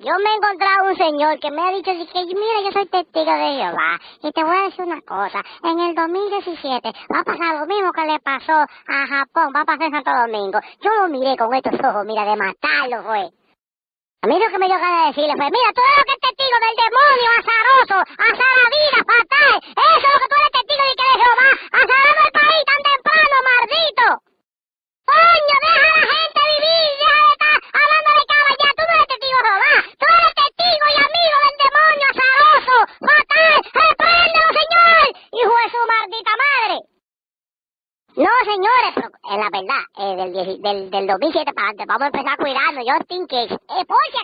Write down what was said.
yo me he encontrado un señor que me ha dicho así que, mira, yo soy testigo de Jehová y te voy a decir una cosa. En el 2017 va a pasar lo mismo que le pasó a Japón, va a pasar en Santo Domingo. Yo lo miré con estos ojos, mira, de matarlo fue. A mí lo que me dio ganas de decirle fue, mira, tú eres lo que es testigo del demonio azaroso, maldita madre. No, señores, pero es la verdad, eh, del, del, del 2007 para adelante, vamos a empezar a cuidarnos. Yo think que, eh, por si